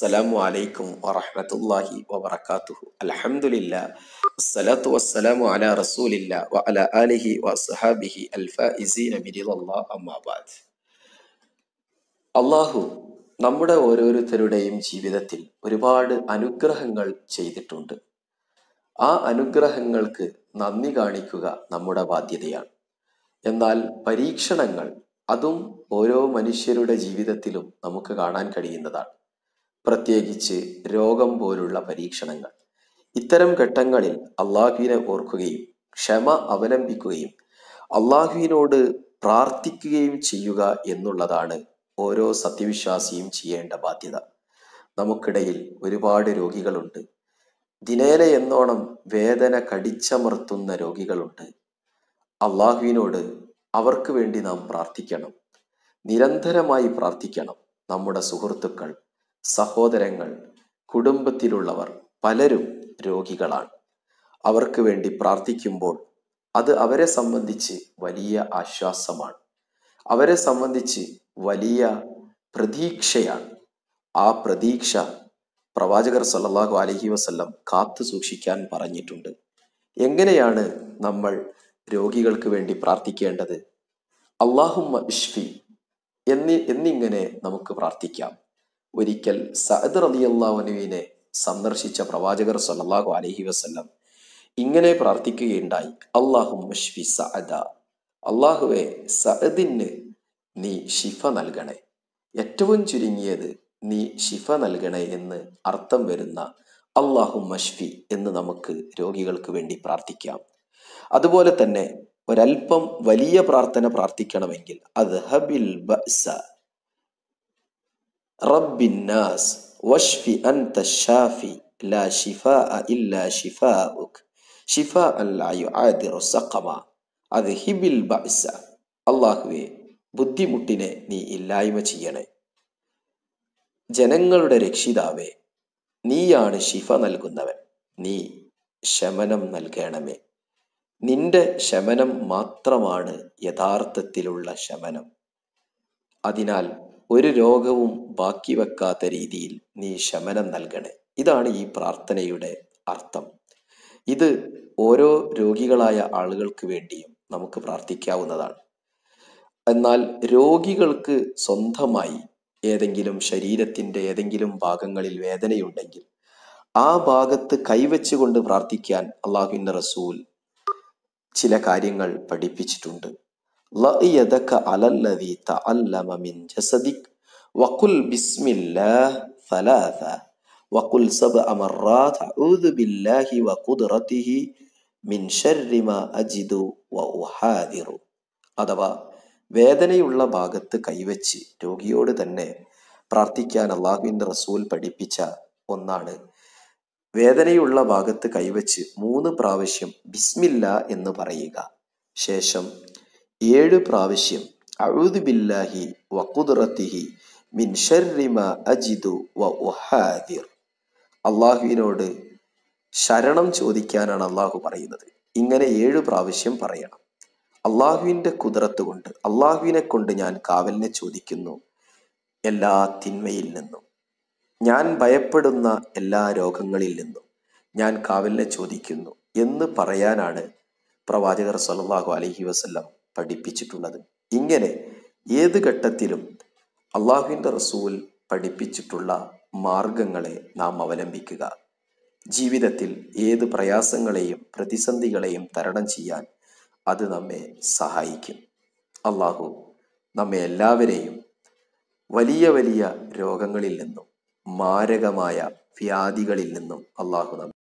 അസ്സലാമു അലൈക്കും വറഹമത്തല്ലാഹി വബർക്കാത്തുഹു അലഹമുല്ല അസ്സലാത്തു വസ്സലാമു അല റസൂലില്ല വ അല അലിഹി വസ്ഹാബിഹി അമ്മാബാദ് അല്ലാഹു നമ്മുടെ ഓരോരുത്തരുടെയും ജീവിതത്തിൽ ഒരുപാട് അനുഗ്രഹങ്ങൾ ചെയ്തിട്ടുണ്ട്. ആ അനുഗ്രഹങ്ങൾക്ക് നന്ദി കാണിക്കുക നമ്മുടെ ബാധ്യതയാണ്. എന്നാൽ പരീക്ഷണങ്ങൾ അതും ഓരോ മനുഷ്യരുടെ ജീവിതത്തിലും നമുക്ക് കാണാൻ കഴിയുന്നതാണ്. പ്രത്യേകിച്ച് രോഗം പോലുള്ള പരീക്ഷണങ്ങൾ. ഇത്തരം ഘട്ടങ്ങളിൽ അള്ളാഹുവിനെ ഓർക്കുകയും ക്ഷമ അവലംബിക്കുകയും അള്ളാഹുവിനോട് പ്രാർത്ഥിക്കുകയും ചെയ്യുക എന്നുള്ളതാണ് ഓരോ സത്യവിശ്വാസിയും ചെയ്യേണ്ട ബാധ്യത. നമുക്കിടയിൽ ഒരുപാട് രോഗികളുണ്ട്. ദിനേന എന്നോണം വേദന കടിച്ചമർത്തുന്ന രോഗികളുണ്ട്. അള്ളാഹുവിനോട് അവർക്ക് വേണ്ടി നാം പ്രാർത്ഥിക്കണം. നിരന്തരമായി പ്രാർത്ഥിക്കണം. നമ്മുടെ സുഹൃത്തുക്കൾ സഹോദരങ്ങൾ കുടുംബത്തിലുള്ളവർ പലരും രോഗികളാണ്. അവർക്ക് വേണ്ടി പ്രാർത്ഥിക്കുമ്പോൾ അത് അവരെ സംബന്ധിച്ച് വലിയ ആശ്വാസമാണ്. അവരെ സംബന്ധിച്ച് വലിയ പ്രതീക്ഷയാണ്. ആ പ്രതീക്ഷ പ്രവാചകർ സല്ലാഹു അലഹി വസല്ലം കാത്തു സൂക്ഷിക്കാൻ പറഞ്ഞിട്ടുണ്ട്. എങ്ങനെയാണ് നമ്മൾ രോഗികൾക്ക് വേണ്ടി പ്രാർത്ഥിക്കേണ്ടത്? അള്ളാഹുമ്മ ഇഷ്ഫി എന്നി എന്നിങ്ങനെ നമുക്ക് പ്രാർത്ഥിക്കാം. ഒരിക്കൽ സഅദ് റളിയല്ലാഹുവിനെ സന്ദർശിച്ച പ്രവാചകർ സല്ലല്ലാഹു അലൈഹി വസല്ലം ഇങ്ങനെ പ്രാർത്ഥിക്കുകയുണ്ടായി. അള്ളാഹു മുഷ്ഫി സഅദ. അള്ളാഹുവെ സഅദിന് നീ ഷിഫ നൽകണേ. ഏറ്റവും ചുരുങ്ങിയത് നീ ഷിഫ നൽകണേ എന്ന് അർത്ഥം വരുന്ന അള്ളാഹു മഷ്ഫി എന്ന് നമുക്ക് രോഗികൾക്ക് വേണ്ടി പ്രാർത്ഥിക്കാം. അതുപോലെ തന്നെ ഒരൽപ്പം വലിയ പ്രാർത്ഥന പ്രാർത്ഥിക്കണമെങ്കിൽ അദ്ഹബിൽ ബഅസ റബ്ബിന്നാസ് വഷ്ഫി അൻത ഷാഫി ലാ ഷിഫാ ഇല്ലാ ഷിഫാഉക്. ഷിഫാ അല്ലാ യുആദിറു സഖമ. അദ്ഹിബിൽ ബഅസ. അല്ലാഹുവേ ബുദ്ധിമുട്ടിനെ നീ ഇല്ലായ്മ ചെയ്യണേ. ജനങ്ങളുടെ രക്ഷിതാവേ നീയാണ് ശിഫ നൽകുന്നവൻ. നീ ശമനം നൽകണമേ. നിന്റെ ശമനം മാത്രമാണ് യഥാർത്ഥത്തിലുള്ള ശമനം. അതിനാൽ ഒരു രോഗവും ബാക്കി വെക്കാത്ത രീതിയിൽ നീ ശമനം നൽകണേ. ഇതാണ് ഈ പ്രാർത്ഥനയുടെ അർത്ഥം. ഇത് ഓരോ രോഗികളായ ആളുകൾക്ക് വേണ്ടിയും നമുക്ക് പ്രാർത്ഥിക്കാവുന്നതാണ്. എന്നാൽ രോഗികൾക്ക് സ്വന്തമായി ഏതെങ്കിലും ശരീരത്തിന്റെ ഏതെങ്കിലും ഭാഗങ്ങളിൽ വേദനയുണ്ടെങ്കിൽ ആ ഭാഗത്ത് കൈവച്ചുകൊണ്ട് പ്രാർത്ഥിക്കാൻ അള്ളാഹുവിന്റെ റസൂൽ ചില കാര്യങ്ങൾ പഠിപ്പിച്ചിട്ടുണ്ട്. ലഅയദക അലല്ലദീ തഅല്ലമ മിൻ ജസദിക് വഖുൽ ബിസ്മില്ലാഹ് ثلاث وقل سبع مرات أعوذ بالله وقدرته من شر ما أجد وأحاذر അഥവാ വേദനയുള്ള ഭാഗത്ത് കൈവച്ച് രോഗിയോട് തന്നെ പ്രാർത്ഥിക്കാൻ അള്ളാഹുവിൻ്റെ റസൂൽ പഠിപ്പിച്ച ഒന്നാണ് വേദനയുള്ള ഭാഗത്ത് കൈവച്ച് മൂന്ന് പ്രാവശ്യം ബിസ്മില്ല എന്ന് പറയുക ശേഷം ഏഴ് പ്രാവശ്യം അഴുതു ബില്ലാഹി വഖുദ്റത്തിഹി മിൻ ഷർറിമ അജിദു വ ഉഹാദിർ. അള്ളാഹുവിനോട് ശരണം ചോദിക്കാനാണ് അള്ളാഹു പറയുന്നത്. ഇങ്ങനെ ഏഴ് പ്രാവശ്യം പറയണം. അള്ളാഹുവിന്റെ കുതിരത്ത് കൊണ്ട് അള്ളാഹുവിനെ കൊണ്ട് ഞാൻ കാവലിനെ ചോദിക്കുന്നു എല്ലാ തിന്മയിൽ നിന്നും. ഞാൻ ഭയപ്പെടുന്ന എല്ലാ രോഗങ്ങളിൽ നിന്നും ഞാൻ കാവലിനെ ചോദിക്കുന്നു എന്ന് പറയാനാണ് പ്രവാചകർ സല്ലാഹു അലഹി വസല്ലം പഠിപ്പിച്ചിട്ടുള്ളത്. ഇങ്ങനെ ഏത് ഘട്ടത്തിലും അള്ളാഹുവിന്റെ റസൂൽ പഠിപ്പിച്ചിട്ടുള്ള മാർഗങ്ങളെ നാം അവലംബിക്കുക. ജീവിതത്തിൽ ഏത് പ്രയാസങ്ങളെയും പ്രതിസന്ധികളെയും തരണം ചെയ്യാൻ അത് നമ്മെ സഹായിക്കും. അള്ളാഹു നമ്മെ എല്ലാവരെയും വലിയ വലിയ രോഗങ്ങളിൽ നിന്നും മാരകമായ വ്യാധികളിൽ നിന്നും അള്ളാഹു നമ്മെ